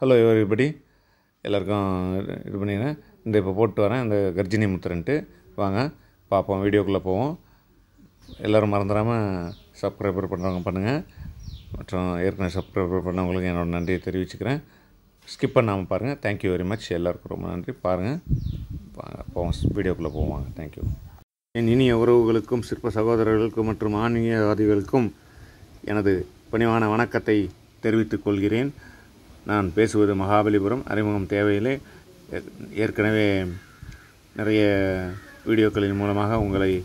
Hello everybody எல்லாருக்கும் இது- இது பண்ணிடுறேன். இந்த இப்போ போட்டு வரேன். இந்த கர்ஜினி முத்திரன்ட்டு. வாங்க பார்ப்போம் வீடியோக்குள்ளே போவோம். எல்லோரும் மறந்துடாமல் சப்ஸ்கிரைபர் பண்ணுறவங்க பண்ணுங்கள் மற்றும் ஏற்கனவே சப்ஸ்கிரைபர் பண்ணவங்களுக்கு என்னோட நன்றியை தெரிவிச்சுக்கிறேன். ஸ்கிப் பண்ணாமல் பாருங்கள் தேங்க்யூ வெரி மச் எல்லாருக்கும் ரொம்ப நன்றி. பாருங்கள் வாங்க போவோம். வீடியோக்குள்ளே போவாங்க தேங்க்யூ என் இனிய உறவுகளுக்கும் சிற்ப சகோதரர்களுக்கும் மற்றும் ஆன்மீகவாதிகளுக்கும் எனது பணிவான வணக்கத்தை தெரிவித்துக் கொள்கிறேன். நான் பேசுவது மகாபலிபுரம் அறிமுகம் தேவையில்லை. ஏ- ஏற்கனவே நிறைய வீடியோக்களின் மூலமாக உங்களை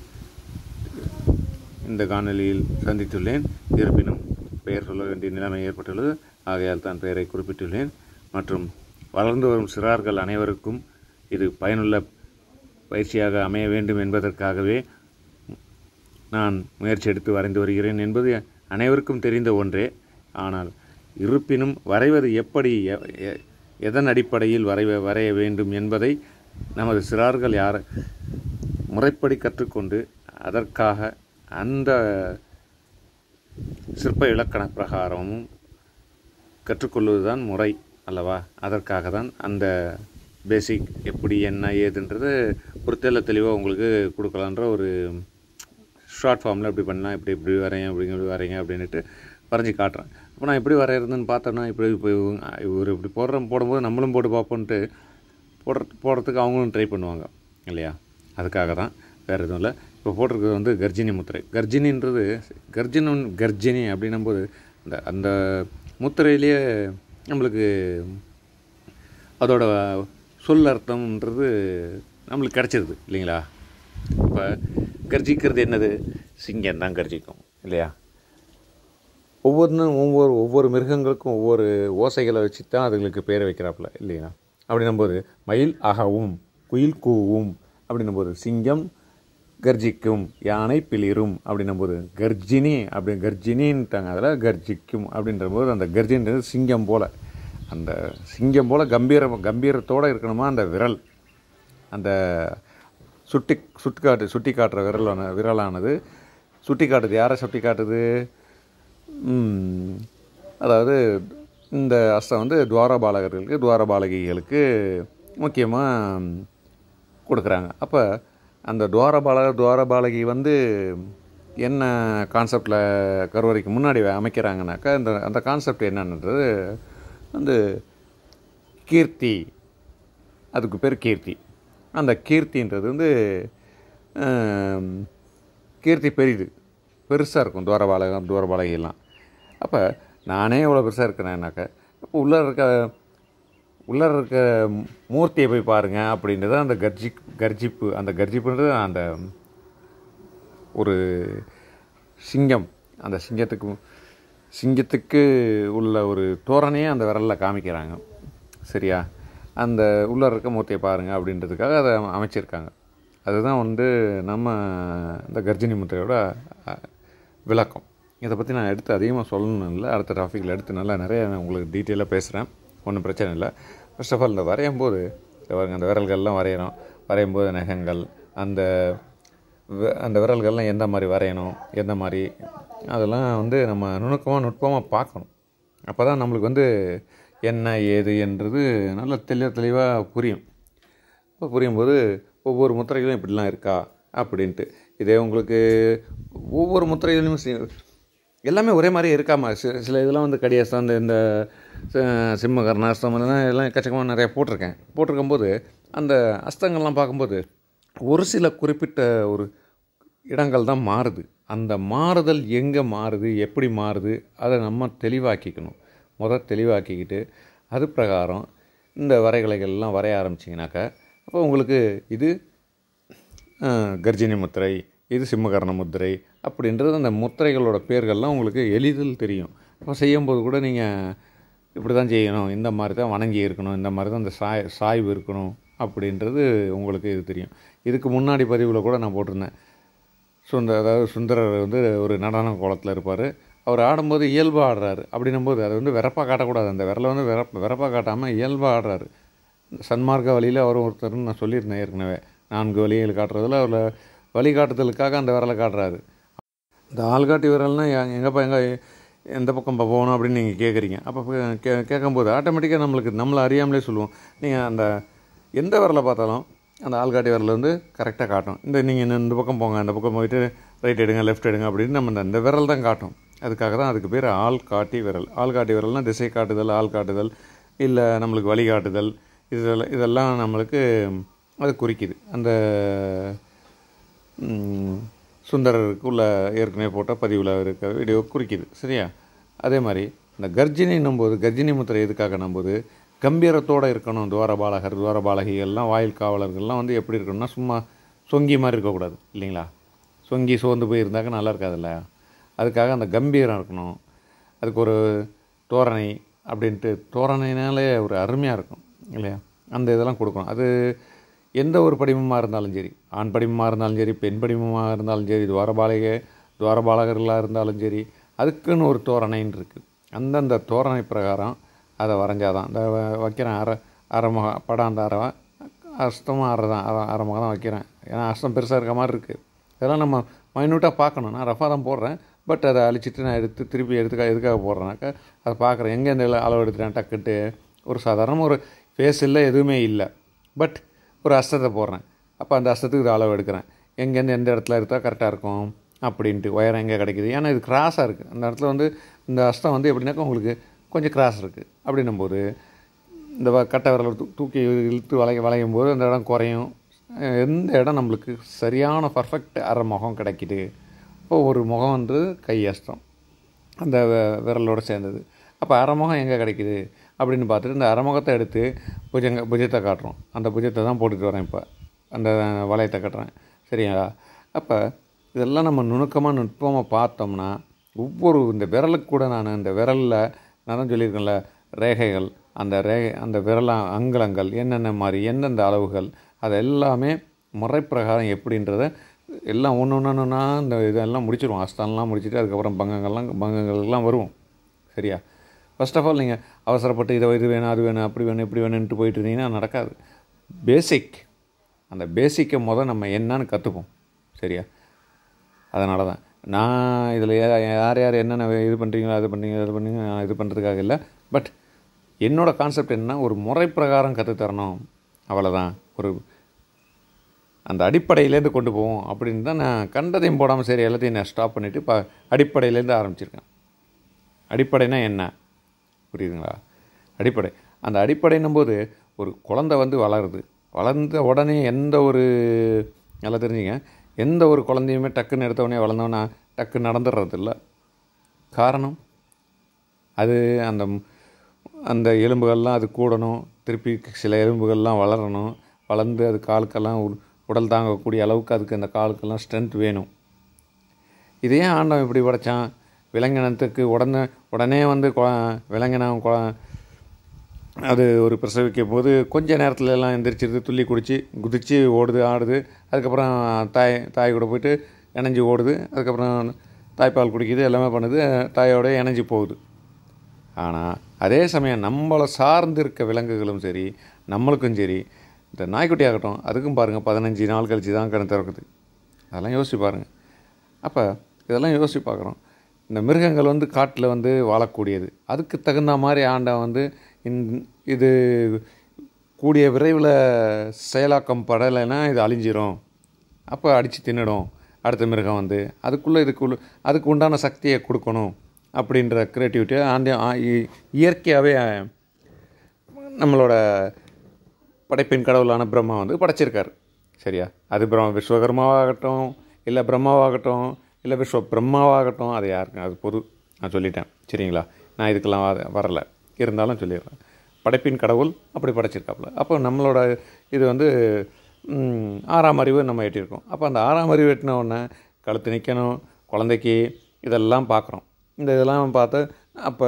இந்த காணொலியில் சந்தித்துள்ளேன். இருப்பினும் பெயர் சொல்ல வேண்டிய நிலைமை ஏற்பட்டுள்ளது. ஆகையால் தான் பெயரை குறிப்பிட்டுள்ளேன். மற்றும் வளர்ந்து வரும் சிறார்கள் அனைவருக்கும் இது பயனுள்ள பயிற்சியாக அமைய வேண்டும் என்பதற்காகவே நான் முயற்சி எடுத்து வரைந்து வருகிறேன் என்பது அனைவருக்கும் தெரிந்த ஒன்றே. ஆனால் இருப்பினும் வரைவது எப்படி எ- எ- எதன் அடிப்படையில் வரைவ வரைய வேண்டும் என்பதை நமது சிறார்கள் யார் முறைப்படி கற்றுக்கொண்டு அதற்காக அந்த சிற்ப இலக்கண பிரகாரமும் கற்றுக்கொள்வதுதான் முறை அல்லவா? அதற்காக தான் அந்த பேசிக் எப்படி என்ன ஏதுன்றது ஒரு தெள்ள தெளிவாக உங்களுக்கு கொடுக்கலான்ற ஒரு ஷார்ட் ஃபார்மில் இப்படி பண்ணலாம் இப்படி இப்படி வரையேன் இப்படி இப்படி வரைங்க அப்படின்ட்டு வரைஞ்சி காட்டுறேன். இப்போ நான் எப்படி வரைகிறதுன்னு பார்த்தோன்னா இப்படி இப்போ இவங்க- இவர் இப்படி போடுற போடும்போது நம்மளும் போட்டு பார்ப்போன்ட்டு போடுற போடுறதுக்கு அவங்களும் ட்ரை பண்ணுவாங்க இல்லையா? அதுக்காக தான் வேறு எதுவும் இல்லை. இப்போ போட்டிருக்கிறது வந்து கர்ஜினி முத்திரை. கர்ஜினின்றது கர்ஜினன் கர்ஜினி அப்படின்னும்போது அந்த அந்த முத்திரையிலேயே நம்மளுக்கு அதோட சொல் அர்த்தம்ன்றது நம்மளுக்கு கிடச்சிருது இல்லைங்களா? இப்போ கர்ஜிக்கிறது என்னது? சிங்கம் தான் கர்ஜிக்கும் இல்லையா? ஒவ்வொன்றும் ஒவ்வொரு ஒவ்வொரு மிருகங்களுக்கும் ஒவ்வொரு ஓசைகளை வச்சு தான் அதுங்களுக்கு பேரை வைக்கிறாப்புல இல்லையா? அப்படின்னும்போது மயில் அகவும் குயில் கூவும் அப்படின்னும்போது சிங்கம் கர்ஜிக்கும் யானை பிளிரும் அப்படின்னும்போது கர்ஜினி அப்படி கர்ஜினின்ட்டாங்க. அதில் கர்ஜிக்கும் அப்படின்ற போது அந்த கர்ஜின்றது சிங்கம் போல். அந்த சிங்கம் போல் கம்பீரம் கம்பீரத்தோடு இருக்கணுமா அந்த விரல்? அந்த சுட்டி சுட்டி காட்டு சுட்டி காட்டுற விரலான விரலானது. சுட்டி காட்டுது யாரை சுட்டி காட்டுது அதாவது இந்த அஸ்தம் வந்து துவாரபாலகர்களுக்கு துவாரபாலகிகளுக்கு முக்கியமாக கொடுக்குறாங்க. அப்போ அந்த துவாரபாலகர் துவாரபாலகி வந்து என்ன கான்செப்டில் கருவறைக்கு முன்னாடி அமைக்கிறாங்கனாக்கா இந்த அந்த கான்செப்ட் என்னன்றது வந்து கீர்த்தி அதுக்கு பேர் கீர்த்தி. அந்த கீர்த்தின்றது வந்து கீர்த்தி பெரியது பெருசாக இருக்கும் துவாரபாலகம் துவாரபாலகையெல்லாம் அப்போ நானே இவ்வளோ பெருசாக இருக்கிறேன்னாக்க இப்போ உள்ளே இருக்க உள்ளே இருக்க மூர்த்தியை போய் பாருங்கள் அப்படின்றது அந்த கர்ஜி கர்ஜிப்பு அந்த கர்ஜிப்புன்றது அந்த ஒரு சிங்கம் அந்த சிங்கத்துக்கு சிங்கத்துக்கு உள்ள ஒரு தோரணையே அந்த விரலில் காமிக்கிறாங்க. சரியா? அந்த உள்ளே இருக்க மூர்த்தியை பாருங்கள் அப்படின்றதுக்காக அதை அமைச்சிருக்காங்க. அதுதான் வந்து நம்ம இந்த கர்ஜினி முத்திரையோட விளக்கம். இதை பற்றி நான் எடுத்து அதிகமாக சொல்லணும் இல்லை. அடுத்த டாபிக்கில் எடுத்து நல்லா நிறைய நான் உங்களுக்கு டீட்டெயிலாக பேசுகிறேன் ஒன்றும் பிரச்சனை இல்லை. ஃபர்ஸ்ட் ஆஃப் ஆல் இந்த வரையும் போது பாருங்கள் அந்த விரல்கள்லாம் வரைகிறோம் வரையும் போது நகங்கள் அந்த அந்த விரல்கள்லாம் எந்த மாதிரி வரையணும் எந்த மாதிரி அதெல்லாம் வந்து நம்ம நுணுக்கமாக நுட்பமாக பார்க்கணும். அப்போ தான் நம்மளுக்கு வந்து என்ன ஏது என்றது நல்ல தெளிவ தெளிவாக புரியும். இப்போ புரியும் போது ஒவ்வொரு முத்திரைகளும் இப்படிலாம் இருக்கா அப்படின்ட்டு. இதே உங்களுக்கு ஒவ்வொரு முத்திரைகளையும் எல்லாமே ஒரே மாதிரி இருக்காமா சில சில இதெல்லாம் வந்து கடியாஸ்தான் இந்த இந்த சி- சிம்ம கர்ணாஸ்தம் இதெல்லாம் எல்லாம் எக்கச்சக்கமாக நிறைய போட்டிருக்கேன். போட்டிருக்கும் போது அந்த அஸ்தங்கள்லாம் பார்க்கும்போது ஒரு சில குறிப்பிட்ட ஒரு இடங்கள் தான் மாறுது. அந்த மாறுதல் எங்கே மாறுது எப்படி மாறுது அதை நம்ம தெளிவாக்கிக்கணும். முத தெளிவாக்கிக்கிட்டு அது பிரகாரம் இந்த வரைகலைகள்லாம் வரைய ஆரம்பிச்சிங்கனாக்கா அப்போ உங்களுக்கு இது கர்ஜினி முத்திரை இது சிம்மகர்ண முத்திரை அப்படின்றது அந்த முத்திரைகளோட பேர்கள்லாம் உங்களுக்கு எளிதில் தெரியும். அப்போ செய்யும்போது கூட நீங்கள் இப்படி தான் செய்யணும் இந்த மாதிரி தான் வணங்கி இருக்கணும் இந்த மாதிரி தான் இந்த சாய் சாய்வு இருக்கணும் அப்படின்றது உங்களுக்கு இது தெரியும். இதுக்கு முன்னாடி பதிவில் கூட நான் போட்டிருந்தேன். சுந்தர அதாவது சுந்தரர் வந்து ஒரு நடன கோலத்தில் இருப்பார். அவர் ஆடும்போது இயல்பாக ஆடுறாரு. அப்படின்னும்போது அதை வந்து வெறப்பாக காட்டக்கூடாது. அந்த விரலை வந்து வெறப் வெறப்பாக காட்டாமல் இயல்பாக ஆடுறாரு. சன்மார்க்க வழியில் அவர் ஒருத்தர்னு நான் சொல்லியிருந்தேன் ஏற்கனவே. நான்கு வழிகள் காட்டுறதுல அவர் வழிகாட்டுதலுக்காக அந்த விரலை காட்டுறாரு. இந்த ஆள்காட்டி விரல்னால் எங்கப்பா எங்கே எந்த பக்கம் போகணும் அப்படின்னு நீங்கள் கேட்குறீங்க அப்போ கே கேட்கும்போது ஆட்டோமேட்டிக்காக நம்மளுக்கு நம்மளை அறியாமலே சொல்லுவோம். நீங்கள் அந்த எந்த விரலை பார்த்தாலும் அந்த ஆள்காட்டி விரல் வந்து கரெக்டாக காட்டும். இந்த நீங்கள் இந்த பக்கம் போங்க இந்த பக்கம் போயிட்டு ரைட் எடுங்க லெஃப்ட் எடுங்க அப்படின்னு நம்ம அந்த இந்த விரல் தான் காட்டும். அதுக்காக தான் அதுக்கு பேர் ஆள் காட்டி விரல். ஆள் காட்டி விரல்னால் திசை காட்டுதல் ஆள் காட்டுதல் இல்லை நம்மளுக்கு வழிகாட்டுதல் இதெல்லாம் இதெல்லாம் நம்மளுக்கு அது குறிக்குது. அந்த சுந்தரருக்கு உள்ள ஏற்கனவே போட்ட பதிவில் இருக்க வீடியோ குறிக்குது. சரியா? அதே மாதிரி இந்த கர்ஜினின்னும் நம்போது கர்ஜினி முத்திரை எதுக்காக நம்போது? கம்பீரத்தோடு இருக்கணும் துவாரபாலகர் துவாரபாலகிகள்லாம் வாயில் காவலர்கள்லாம் வந்து எப்படி இருக்கணும்னா சும்மா சொங்கி மாதிரி இருக்கக்கூடாது இல்லைங்களா? சொங்கி சோர்ந்து போயிருந்தாக்க நல்லா இருக்காதுல்ல? அதுக்காக அந்த கம்பீரம் இருக்கணும். அதுக்கு ஒரு தோரணை அப்படின்ட்டு தோரணைனாலே ஒரு அருமையாக இருக்கும் இல்லையா? அந்த இதெல்லாம் கொடுக்கணும். அது எந்த ஒரு படிமமாக இருந்தாலும் சரி ஆண் படிமமாக இருந்தாலும் சரி பெண் படிமமாக இருந்தாலும் சரி துவாரபாலக துவாரபாலகர்களாக இருந்தாலும் சரி அதுக்குன்னு ஒரு தோரணைன்னு இருக்குது அந்தந்த தோரணை பிரகாரம் அதை வரைஞ்சாதான். இந்த வைக்கிறேன் அரை அரைமுக படம் அந்த அரை அஸ்தமும் அரை தான் அரை தான் வைக்கிறேன். ஏன்னா அஸ்தம் பெருசாக இருக்க மாதிரி இருக்குது இதெல்லாம் நம்ம மைன்யூட்டாக பார்க்கணும். நான் ரஃபாக தான் போடுறேன். பட் அதை அழிச்சிட்டு நான் எடுத்து திருப்பி எடுத்துக்கா எதுக்காக போடுறேனாக்கா அதை பார்க்குறேன். எங்கே இந்த அளவு எடுத்துகிறேன் டக்குட்டு ஒரு சாதாரண ஒரு ஃபேஸ் இல்லை எதுவுமே இல்லை. பட் ஒரு அஸ்தத்தை போடுறேன். அப்போ அந்த அஸ்தத்துக்கு இது அளவு எடுக்கிறேன். எங்கேருந்து எந்த இடத்துல எடுத்தால் கரெக்டாக இருக்கும் அப்படின்ட்டு. ஒயர் எங்கே கிடைக்குது? ஏன்னா இது கிராஸாக இருக்குது அந்த இடத்துல வந்து இந்த அஸ்தம் வந்து எப்படின்னாக்கா உங்களுக்கு கொஞ்சம் கிராஸ் இருக்குது அப்படின்னும் போது இந்த கட்டை விரலை தூக்கி இழுத்து வளைய வளையும் போது அந்த இடம் குறையும். எந்த இடம் நம்மளுக்கு சரியான பர்ஃபெக்ட் அரை முகம் கிடைக்கிது? இப்போ ஒரு முகம் வந்து கை அஸ்தம் அந்த விரலோடு சேர்ந்தது. அப்போ அரைமுகம் எங்கே கிடைக்கிது? அப்படின்னு பார்த்துட்டு இந்த அரைமுகத்தை எடுத்து புஜங்க புஜத்தை காட்டுறோம். அந்த புஜத்தை தான் போட்டுட்டு வரேன் இப்போ. அந்த வளையத்தை கட்டுறேன். சரிங்களா அப்போ இதெல்லாம் நம்ம நுணுக்கமாக நுட்பமாக பார்த்தோம்னா ஒவ்வொரு இந்த விரலுக்கு கூட நான் இந்த விரலில் நான் தான் சொல்லியிருக்கேன்ல ரேகைகள் அந்த ரேகை அந்த விரல அங்கலங்கள் என்னென்ன மாதிரி எந்தெந்த அளவுகள் அது எல்லாமே முறைப்பிரகாரம் எப்படின்றத எல்லாம் ஒன்று ஒன்றுனா இந்த இதெல்லாம் முடிச்சிடுவோம் அஸ்தான்லாம் முடிச்சுட்டு அதுக்கப்புறம் பங்கங்கள்லாம் பங்கங்கள்லாம் வருவோம். சரியா? ஃபஸ்ட் ஆஃப் ஆல் நீங்கள் அவசரப்பட்டு இதை இது வேணும் அது வேணும் அப்படி வேணும் இப்படி வேணும்ன்ட்டு போயிட்டு இருந்தீங்கன்னா நடக்காது. பேசிக் அந்த பேசிக்கை முத நம்ம என்னன்னு கற்றுப்போம் சரியா? அதனால தான் நான் இதில் யார் யார் என்னென்ன இது பண்ணுறீங்களோ அது பண்ணுறீங்க அது பண்ணுறீங்க நான் இது பண்ணுறதுக்காக இல்லை. பட் என்னோடய கான்செப்ட் என்னன்னா ஒரு முறை பிரகாரம் கற்றுத்தரணும் அவ்வளோதான் ஒரு அந்த அடிப்படையிலேருந்து கொண்டு போவோம் அப்படின்னு தான் நான் கண்டதையும் போடாமல் சரி எல்லாத்தையும் நான் ஸ்டாப் பண்ணிவிட்டு இப்போ அடிப்படையிலேருந்து ஆரம்பிச்சிருக்கேன். அடிப்படைனா என்ன? புரியுதுங்களா? அடிப்படை. அந்த அடிப்படைன்னும் போது ஒரு குழந்தை வந்து வளருது. வளர்ந்த உடனே எந்த ஒரு நல்லா தெரிஞ்சுங்க. எந்த ஒரு குழந்தையுமே டக்குன்னு எடுத்தவொடனே வளர்ந்தோன்னா டக்கு நடந்துடுறது இல்லை காரணம்? அது அந்த அந்த எலும்புகள்லாம் அது கூடணும். திருப்பி சில எலும்புகள்லாம் வளரணும். வளர்ந்து அது காலுக்கெல்லாம் உ- உடல் தாங்கக்கூடிய அளவுக்கு அதுக்கு அந்த காலுக்கெல்லாம் ஸ்ட்ரென்த் வேணும். இது ஏன் ஆண்டவன் இப்படி படைச்சான். விலங்கினத்துக்கு உடனே உடனே வந்து கொ- விலங்கினம் கொ- அது ஒரு பிரசவிக்கும் போது கொஞ்ச நேரத்துல எல்லாம் எந்திரிச்சிருது துள்ளி குடிச்சு குதித்து ஓடுது ஆடுது. அதுக்கப்புறம் தாய் தாய் கூட போயிட்டு இணைஞ்சு ஓடுது. அதுக்கப்புறம் தாய்ப்பால் குடிக்குது எல்லாமே பண்ணுது. தாயோட இணைஞ்சு போகுது. ஆனால் அதே சமயம் நம்மளை சார்ந்து இருக்க விலங்குகளும் சரி நம்மளுக்கும் சரி இந்த நாய்க்குட்டி ஆகட்டும் அதுக்கும் பாருங்கள் பதினஞ்சு நாள் கழிச்சு தான் கண் திறக்குது. அதெல்லாம் யோசிச்சு பாருங்கள் அப்போ இதெல்லாம் யோசிச்சு பார்க்குறோம். இந்த மிருகங்கள் வந்து காட்டில் வந்து வாழக்கூடியது. அதுக்கு தகுந்த மாதிரி ஆண்டவன் வந்து இந் இது கூடிய விரைவில் செயலாக்கம் படலைன்னா இது அழிஞ்சிரும். அப்போ அடித்து தின்னுடும் அடுத்த மிருகம் வந்து. அதுக்குள்ளே இதுக்குள்ள அதுக்கு உண்டான சக்தியை கொடுக்கணும் அப்படின்ற க்ரியேட்டிவிட்டியை ஆண்ட இயற்கையாகவே நம்மளோட படைப்பின் கடவுளான பிரம்மா வந்து படைச்சிருக்காரு. சரியா? அது பிரம்ம விஸ்வகர்மாவாகட்டும் இல்லை பிரம்மாவாகட்டும் இல்லை விஸ்வ பிரம்மாவாகட்டும் அது யாருக்கும் அது பொது. நான் சொல்லிட்டேன். சரிங்களா? நான் இதுக்கெல்லாம் வரலை. இருந்தாலும் சொல்லிடுறேன். படைப்பின் கடவுள் அப்படி படைச்சிருக்காப்புல. அப்போ நம்மளோட இது வந்து ஆறாம் அறிவு நம்ம எட்டியிருக்கோம். அப்போ அந்த ஆறாம் அறிவு எட்டின உடனே கழுத்து நிற்கணும் குழந்தைக்கு இதெல்லாம் பார்க்குறோம். இந்த இதெல்லாம் பார்த்து அப்போ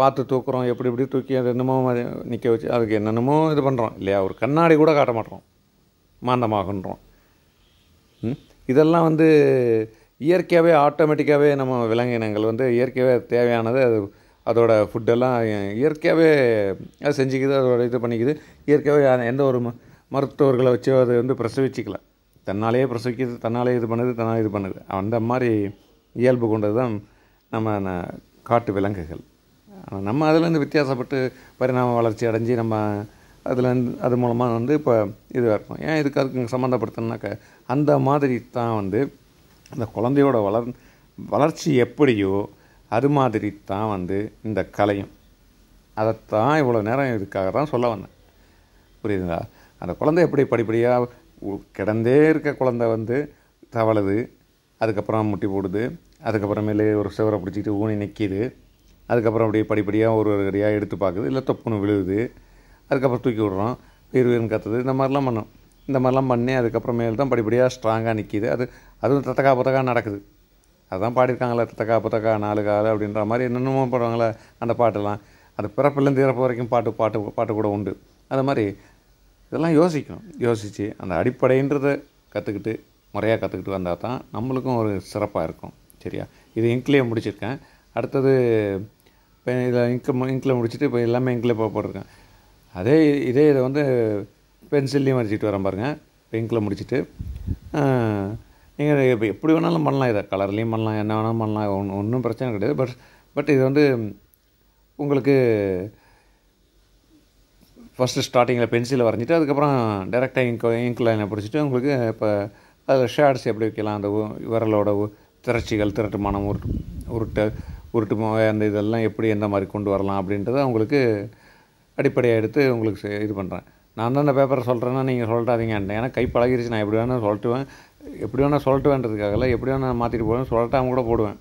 பார்த்து தூக்குறோம் எப்படி எப்படி தூக்கி அது என்னமோ நிற்க வச்சு அதுக்கு என்னென்னமோ இது பண்ணுறோம் இல்லையா? ஒரு கண்ணாடி கூட காட்ட மாட்டோம் மாந்தமாகன்றோம் இதெல்லாம் வந்து இயற்கையாகவே ஆட்டோமேட்டிக்காகவே நம்ம விலங்கினங்கள் வந்து இயற்கையாகவே தேவையானது அது அதோட ஃபுட்டெல்லாம் இயற்கையாகவே அது செஞ்சுக்குது அதோட இது பண்ணிக்குது. இயற்கையாகவே எந்த ஒரு மருத்துவர்களை வச்சு அது வந்து பிரசவிச்சிக்கல. தன்னாலேயே பிரசவிக்குது தன்னாலே இது பண்ணுது தன்னாலே இது பண்ணுது. அந்த மாதிரி இயல்பு கொண்டது தான் நம்ம காட்டு விலங்குகள். ஆனால் நம்ம அதுலேருந்து வித்தியாசப்பட்டு பரிணாம வளர்ச்சி அடைஞ்சு நம்ம அதுலேருந்து அது மூலமாக வந்து இப்போ இதுவாக இருக்கும் ஏன் இதுக்கு அதுக்கு சம்மந்தப்படுத்தணுனாக்க அந்த மாதிரி தான் வந்து அந்த குழந்தையோட வளர் வளர்ச்சி எப்படியோ அது மாதிரி தான் வந்து இந்த கலையும். அதைத்தான் இவ்வளோ நேரம் இதுக்காக தான் சொல்ல வந்தேன். புரியுதுங்களா? அந்த குழந்தை எப்படி படிப்படியாக கிடந்தே இருக்க குழந்தை வந்து தவழுது அதுக்கப்புறம் முட்டி போடுது அதுக்கப்புறமேலே ஒரு சுவரை பிடிச்சிக்கிட்டு ஊனி நிற்கிது அதுக்கப்புறம் அப்படியே படிப்படியாக ஒரு ஒரு கடியாக எடுத்து பார்க்குது இல்லை தொப்புன்னு விழுகுது அதுக்கப்புறம் தூக்கி விடுறோம் வீர் வீரன் கத்துது இந்த மாதிரிலாம் பண்ணோம். இந்த மாதிரிலாம் பண்ணி அதுக்கப்புறமேல் தான் படிப்படியாக ஸ்ட்ராங்காக நிற்கிது அது அதுவும் தத்தக்கா புத்தக்கா நடக்குது. அதுதான் பாடியிருக்காங்களே தத்தக்கா புத்தக்கா நாலு காலு அப்படின்ற மாதிரி என்னென்னமோ பாடுவாங்களே அந்த பாட்டெல்லாம். அது பிறப்புலேருந்து இறப்பு வரைக்கும் பாட்டு பாட்டு பாட்டு கூட உண்டு. அது மாதிரி இதெல்லாம் யோசிக்கணும். யோசித்து அந்த அடிப்படைன்றதை கற்றுக்கிட்டு முறையாக கற்றுக்கிட்டு வந்தால் தான் நம்மளுக்கும் ஒரு சிறப்பாக இருக்கும். சரியா? இது இங்கிலேயே முடிச்சிருக்கேன். அடுத்தது இப்போ இதில் இங்கில் இங்கில் முடிச்சுட்டு இப்போ எல்லாமே இங்கிலே போட்டிருக்கேன். அதே இதே இதை வந்து பென்சில்லையும் வரைச்சிட்டு வரேன் பாருங்கள் இப்போ முடிச்சுட்டு. நீங்கள் இப்போ எப்படி வேணாலும் பண்ணலாம். இதை கலர்லேயும் பண்ணலாம். என்ன வேணாலும் பண்ணலாம். ஒன்று ஒன்றும் பிரச்சனை கிடையாது. பட் பட் இது வந்து உங்களுக்கு ஃபஸ்ட்டு ஸ்டார்டிங்கில் பென்சிலில் வரைஞ்சிட்டு அதுக்கப்புறம் டேரெக்டாக இங்க் இங்க் லைனை பிடிச்சிட்டு உங்களுக்கு இப்போ அதில் ஷேட்ஸ் எப்படி வைக்கலாம். அந்த விரலோட உ- திரட்சிகள் திரட்டுமானம் உருட்டு உருட்டு உருட்டு அந்த இதெல்லாம் எப்படி எந்த மாதிரி கொண்டு வரலாம் அப்படின்றத உங்களுக்கு அடிப்படையாக எடுத்து உங்களுக்கு இது பண்ணுறேன் நான் தான் பேப்பரை சொல்கிறேன்னா நீங்கள் சொல்லிட்டாதீங்க ஏன்னா கை பழகிருச்சு நான் எப்படி வேணால் சொல்லிட்டுவேன். எப்படி வேணால் சொல்லட்டுவேன்றதுக்காகல எப்படி வேணால் மாற்றிட்டு போவேன். சொல்லட்டாம கூட போடுவேன்.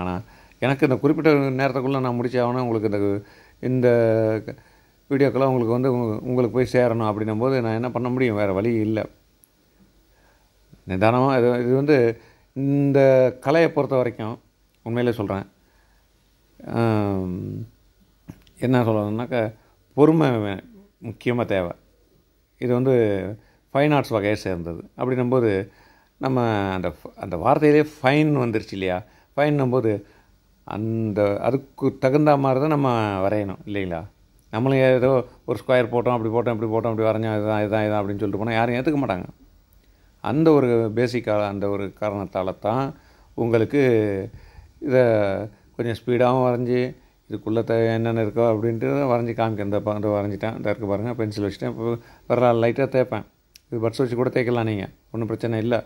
ஆனால் எனக்கு இந்த குறிப்பிட்ட நேரத்துக்குள்ளே நான் முடிச்சாகணும். உங்களுக்கு இந்த இந்த வீடியோக்கெல்லாம் உங்களுக்கு வந்து உங்களுக்கு போய் சேரணும் அப்படின்னும் போது நான் என்ன பண்ண முடியும்? வேறு வழி இல்லை. நிதானமாக இது இது வந்து இந்த கலையை பொறுத்த வரைக்கும் உண்மையிலே சொல்கிறேன் என்ன சொல்லணுன்னாக்கா பொறுமை முக்கியமாக தேவை. இது வந்து ஃபைன் ஆர்ட்ஸ் வகையை சேர்ந்தது. அப்படின்னும்போது நம்ம அந்த அந்த வார்த்தையிலே ஃபைன் வந்துருச்சு இல்லையா? ஃபைன்னும் போது அந்த அதுக்கு தகுந்த மாதிரி தான் நம்ம வரையணும் இல்லைங்களா? நம்மளும் ஏதோ ஒரு ஸ்கொயர் போட்டோம் அப்படி போட்டோம் இப்படி போட்டோம் அப்படி வரைஞ்சோம் இதுதான் இதுதான் இதான் அப்படின்னு சொல்லிட்டு போனால் யாரும் ஏற்றுக்க மாட்டாங்க. அந்த ஒரு பேசிக்காக அந்த ஒரு காரணத்தால் தான் உங்களுக்கு இதை கொஞ்சம் ஸ்பீடாகவும் வரைஞ்சி இதுக்குள்ளே த என்னென்ன இருக்கோ அப்படின்ட்டு வரைஞ்சி காமிக்கிறேன். இந்த ப- வரைஞ்சிட்டேன் இந்த இருக்கு பாருங்கள் பென்சில் வச்சுட்டேன். இப்போ வர லைட்டாக தேய்ப்பேன். இது பட்ஸ் வச்சு கூட தேய்க்கலாம் நீங்கள் ஒன்றும் பிரச்சனை இல்லை.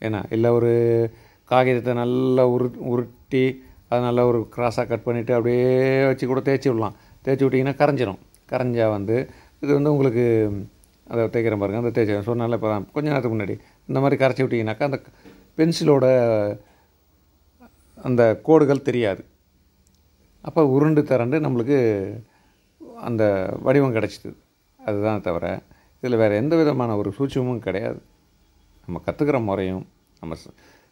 ஏன்னா இல்லை ஒரு காகிதத்தை நல்லா உரு உருட்டி அதை நல்லா ஒரு கிராஸாக கட் பண்ணிவிட்டு அப்படியே வச்சு கூட தேய்ச்சி விடலாம். தேய்ச்சி விட்டிங்கன்னா கரைஞ்சிரும். கரைஞ்சா வந்து இது வந்து உங்களுக்கு அதை தேய்க்கிறேன் பாருங்கள் அந்த தேய்ச்சி சொன்னால இப்போ கொஞ்ச நேரத்துக்கு முன்னாடி இந்த மாதிரி கரைச்சி விட்டிங்கனாக்கா அந்த பென்சிலோட அந்த கோடுகள் தெரியாது. அப்போ உருண்டு திரண்டு நம்மளுக்கு அந்த வடிவம் கிடச்சிது. அதுதான் தவிர இதில் வேறு எந்த விதமான ஒரு சூட்சமும் கிடையாது. நம்ம கற்றுக்கிற முறையும் நம்ம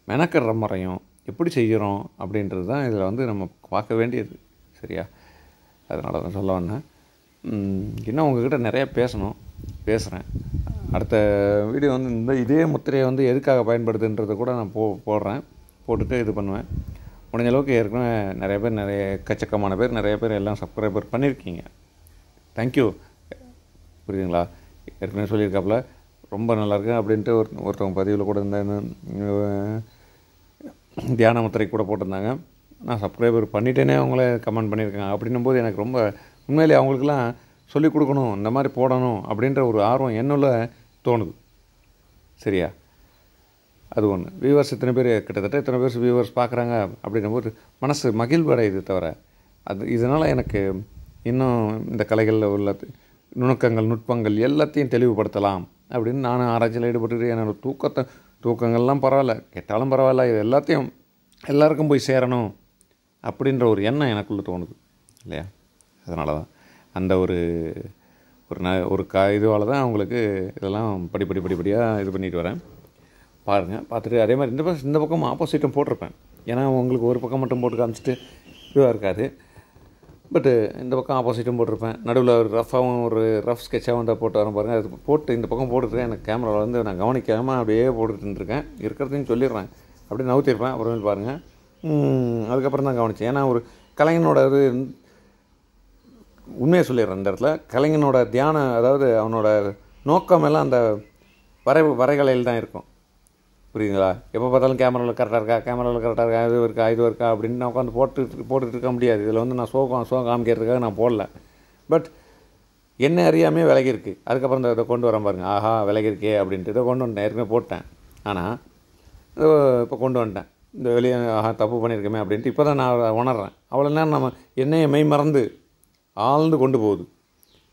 மெனக்கிற முறையும் எப்படி செய்கிறோம் அப்படின்றது தான் இதில் வந்து நம்ம பார்க்க வேண்டியது சரியா? அதனால தான் சொல்ல வந்தேன். இன்னும் உங்ககிட்ட நிறைய பேசணும் பேசுகிறேன் அடுத்த வீடியோ வந்து இந்த இதே முத்திரையை வந்து எதுக்காக பயன்படுதுன்றதை கூட நான் போ போடுறேன் போட்டுட்டு இது பண்ணுவேன். முடிஞ்ச அளவுக்கு ஏற்கனவே நிறைய பேர் நிறைய எக்கச்சக்கமான பேர் நிறைய பேர் எல்லாம் சப்ஸ்கிரைபர் பண்ணியிருக்கீங்க. தேங்க்யூ புரியுதுங்களா? ஏற்கனவே சொல்லியிருக்காப்புல ரொம்ப நல்லாயிருக்கு அப்படின்ட்டு ஒரு ஒருத்தவங்க பதிவில் கூட இருந்த தியான முத்திரை கூட போட்டிருந்தாங்க. நான் சப்ஸ்கிரைபர் பண்ணிட்டேனே அவங்கள கமெண்ட் பண்ணியிருக்காங்க. அப்படின்னும் போது எனக்கு ரொம்ப உண்மையிலே அவங்களுக்குலாம் சொல்லிக் கொடுக்கணும் இந்த மாதிரி போடணும் அப்படின்ற ஒரு ஆர்வம் என்னுள்ள தோணுது. சரியா? அது ஒன்று வியூவர்ஸ் இத்தனை பேர்? கிட்டத்தட்ட இத்தனை பேர் வியூவர்ஸ் பார்க்குறாங்க அப்படின்னும்போது மனசு மகிழ்வு அடையுது தவிர அது இதனால் எனக்கு இன்னும் இந்த கலைகளில் உள்ள நுணுக்கங்கள் நுட்பங்கள் எல்லாத்தையும் தெளிவுபடுத்தலாம் அப்படின்னு நானும் ஆராய்ச்சியில் ஈடுபட்டுட்டு என்னோடய தூக்கத்தை தூக்கங்கள்லாம் பரவாயில்ல. கெட்டாலும் பரவாயில்ல. இது எல்லாத்தையும் எல்லாருக்கும் போய் சேரணும் அப்படின்ற ஒரு எண்ணம் எனக்குள்ளே தோணுது. இல்லையா? அதனால தான் அந்த ஒரு ஒரு ந ஒரு க இதுவால் தான் அவங்களுக்கு இதெல்லாம் படிப்படி படிப்படியாக இது பண்ணிட்டு வரேன். பாருங்கள் பார்த்துட்டு அதே மாதிரி இந்த பக்கம் இந்த பக்கம் ஆப்போசிட்டும் போட்டிருப்பேன். ஏன்னா உங்களுக்கு ஒரு பக்கம் மட்டும் போட்டு காமிச்சிட்டு இதுவாக இருக்காது. பட்டு இந்த பக்கம் ஆப்போசிட்டும் போட்டிருப்பேன். நடுவில் ஒரு ரஃபாகவும் ஒரு ரஃப் ஸ்கெட்சாகவும் தான் போட்டு வரேன் பாருங்கள் அது போட்டு இந்த பக்கம் போட்டுருக்கேன் எனக்கு கேமராவில் வந்து நான் கவனிக்காமல் அப்படியே போட்டுட்டு இருக்கிறதையும் சொல்லிடுறேன். அப்படியே நவுத்திருப்பேன். அப்புறமேல் பாருங்கள் அதுக்கப்புறம் தான் கவனிச்சேன். ஏன்னா ஒரு கலைஞனோட இது உண்மையை சொல்லிடுறேன் இந்த இடத்துல. கலைஞனோட தியானம் அதாவது அவனோட நோக்கமெல்லாம் அந்த வரை வரைகலையில் தான் இருக்கும். புரியுதுங்களா? எப்போ பார்த்தாலும் கேமராவில் கரெக்டாக இருக்கா? கேமராவில் கரெக்டாக இருக்கா? இது இருக்கா? இது இருக்கா? அப்படின்னு நான் உட்காந்து போட்டு போட்டுட்டு இருக்க முடியாது. இதில் வந்து நான் சோகம் சோகம் காமிக்கிறதுக்காக நான் போடல. பட் என்ன அறியாமே விலகி இருக்குது அதுக்கப்புறம் இந்த இதை கொண்டு வரேன் பாருங்கள் ஆஹா விலகி இருக்கே அப்படின்ட்டு இதை கொண்டு வந்துட்டேன் ஏற்கனவே போட்டேன். ஆனால் இப்போ கொண்டு வந்துட்டேன். இந்த வெளியே ஆஹா தப்பு பண்ணியிருக்கமே அப்படின்ட்டு இப்போ தான் நான் உணர்றேன். அவ்வளோ நேரம் நம்ம என்னையை மெய் மறந்து ஆழ்ந்து கொண்டு போகுது.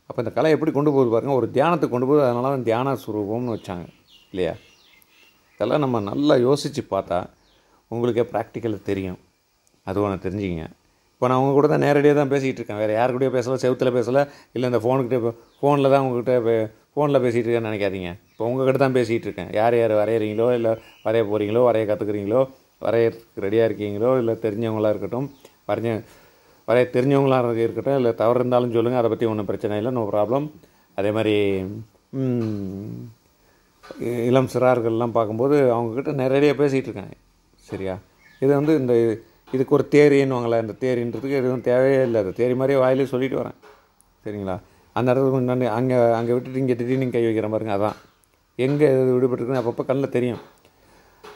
அப்போ இந்த கலை எப்படி கொண்டு போகுது பாருங்கள் ஒரு தியானத்துக்கு கொண்டு போகுது. அதனால தான் தியான சுரூபம்னு வச்சாங்க. இல்லையா? இதெல்லாம் நம்ம நல்லா யோசித்து பார்த்தா உங்களுக்கே ப்ராக்டிக்கலாக தெரியும். அது ஒன்று தெரிஞ்சுங்க இப்போ நான் உங்கள் கூட தான் நேரடியாக தான் பேசிகிட்டு இருக்கேன். வேறு யார் கூடயோ பேசல பேசலை இல்லை இந்த ஃபோனுக்கிட்ட ஃபோனில் தான் உங்ககிட்ட ஃபோனில் பேசிகிட்டு இருக்கேன்னு நினைக்காதீங்க. இப்போ உங்ககிட்ட தான் பேசிகிட்டு இருக்கேன். யார் யார் வரைகிறீங்களோ இல்லை வரைய போகிறீங்களோ வரைய கற்றுக்குறீங்களோ வரைய ரெடியாக இருக்கீங்களோ இல்லை தெரிஞ்சவங்களா இருக்கட்டும் வரைஞ்ச வரைய தெரிஞ்சவங்களா இருக்கட்டும் இல்லை தவறு இருந்தாலும் சொல்லுங்கள் அதை பற்றி ஒன்றும் பிரச்சனை இல்லை. நோ ப்ராப்ளம் அதே மாதிரி இளம் சிறார்கள்லாம் பார்க்கும்போது அவங்கக்கிட்ட நேரடியாக பேசிகிட்டு இருக்காங்க சரியா? இது வந்து இந்த இதுக்கு ஒரு தேரின்னுவாங்களே இந்த தேரின்றதுக்கு எதுவும் தேவையே இல்லை. அது தேரி மாதிரியே வாயிலே சொல்லிட்டு வரேன். சரிங்களா? அந்த இடத்துல கொஞ்சம் அங்கே அங்கே விட்டுட்டு இங்கே திடீர்னு கை வைக்கிற பாருங்க அதான். எங்கே எது விடுபட்டுருக்குன்னு அப்பப்போ கண்ணில் தெரியும்.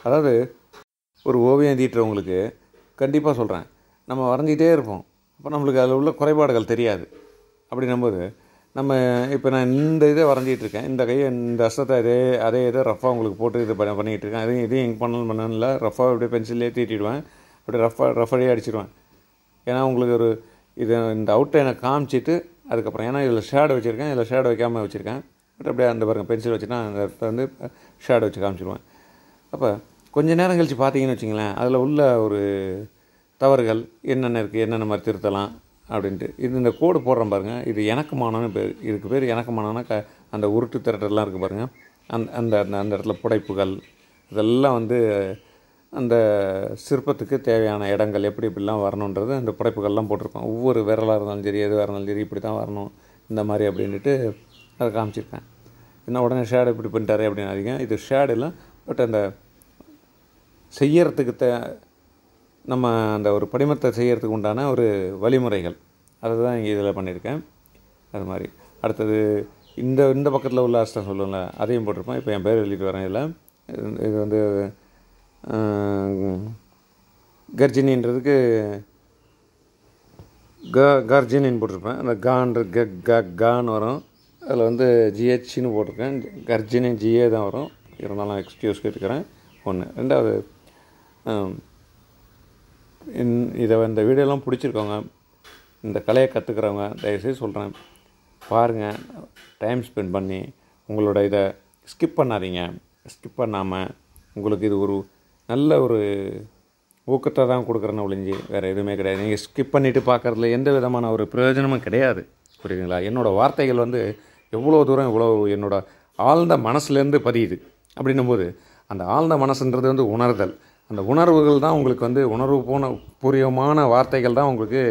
அதாவது ஒரு ஓவியம் தீட்டுறவங்களுக்கு கண்டிப்பாக சொல்கிறேன் நம்ம வரைஞ்சிக்கிட்டே இருப்போம். அப்போ நம்மளுக்கு அதில் உள்ள குறைபாடுகள் தெரியாது. அப்படின்னும்போது நம்ம இப்போ நான் இந்த இதை வரைஞ்சிட்டு இருக்கேன். இந்த கையை இந்த அஷ்டத்தை அதே அதே இதை ரஃபாக உங்களுக்கு போட்டு இது பண்ண பண்ணிகிட்டு இருக்கேன். அதையும் இதையும் எங்கே பண்ணணும் பண்ணல ரஃபாக அப்படியே பென்சிலே தீட்டிடுவேன். அப்படியே ரஃபாக ரஃபடியே அடிச்சிடுவேன் ஏன்னா உங்களுக்கு ஒரு இது இந்த அவுட்டை எனக்கு காமிச்சிட்டு அதுக்கப்புறம் ஏன்னா இதில் ஷேடோ வச்சுருக்கேன். இதில் ஷேடோ வைக்காமல் வச்சுருக்கேன். பட் அப்படியே அந்த பாருங்கள் பென்சில் வச்சுன்னா அந்த இடத்துல வந்து ஷேடோ வச்சு காமிச்சிடுவேன் அப்போ கொஞ்ச நேரம் கழித்து பார்த்தீங்கன்னு வச்சுங்களேன் அதில் உள்ள ஒரு தவறுகள் என்னென்ன இருக்குது என்னென்ன மாதிரி திருத்தலாம் அப்படின்ட்டு. இது இந்த கோடு போடுறேன் பாருங்கள் இது எனக்குமானன்னு பேர் இதுக்கு பேர் எனக்குமானனா க அந்த உருட்டு திரட்டெல்லாம் இருக்குது பாருங்கள் அந்த அந்த அந்த- அந்த இடத்துல புடைப்புகள் இதெல்லாம் வந்து அந்த சிற்பத்துக்கு தேவையான இடங்கள் எப்படி இப்படிலாம் வரணுன்றது அந்த புடைப்புகள்லாம் போட்டிருக்கோம். ஒவ்வொரு விரலாக இருந்தாலும் சரி எதுவாக இருந்தாலும் சரி இப்படி தான் வரணும் இந்த மாதிரி அப்படின்ட்டு அதை காமிச்சிருக்கேன். என்ன உடனே ஷேடு இப்படி பண்ணிட்டாரு அதிகம் இது ஷேடு இல்லை பட் அந்த செய்யறதுக்கு தே நம்ம அந்த ஒரு படிமத்தை செய்கிறதுக்கு உண்டான ஒரு வழிமுறைகள். அதுதான் இங்கே இதில் பண்ணியிருக்கேன். அது மாதிரி. அடுத்தது இந்த இந்த பக்கத்தில் உள்ள அஷ்டம் சொல்லுவேன்ல அதையும் போட்டிருப்பேன். இப்போ என் பேர் எழுதிட்டு வரேன் இதில். இது- இது வந்து கர்ஜினின்றதுக்கு க கர்ஜினின்னு போட்டிருப்பேன். அந்த கான்ற க க கான்னு வரும். அதில் வந்து ஜிஹெச்னு போட்டிருக்கேன். கர்ஜினி ஜிஏ தான் வரும். இருந்தாலும் எக்ஸ்கியூஸ் கேட்டுக்கிறேன். ஒன்று ரெண்டாவது இன் இதை இந்த வீடியோலாம் பிடிச்சிருக்கவங்க இந்த கலையை கற்றுக்கிறவங்க தயவுசெய்து சொல்கிறேன் பாருங்கள் டைம் ஸ்பெண்ட் பண்ணி உங்களோட இதை ஸ்கிப் பண்ணாதீங்க. ஸ்கிப் பண்ணாமல் உங்களுக்கு இது ஒரு நல்ல ஒரு ஊக்கத்தை தான் கொடுக்குறேன்னு ஒழிஞ்சு வேறு எதுவுமே கிடையாது. நீங்கள் ஸ்கிப் பண்ணிவிட்டு பார்க்குறதுல எந்த விதமான ஒரு பிரயோஜனமும் கிடையாது. புரியுதுங்களா? என்னோடய வார்த்தைகள் வந்து எவ்வளோ தூரம் இவ்வளோ என்னோட ஆழ்ந்த மனசுலேருந்து பதியுது. அப்படின்னும்போது அந்த ஆழ்ந்த மனசுன்றது வந்து உணர்தல். அந்த உணர்வுகள் தான் உங்களுக்கு வந்து உணர்வு போன பூர்வமான வார்த்தைகள் தான் உங்களுக்கு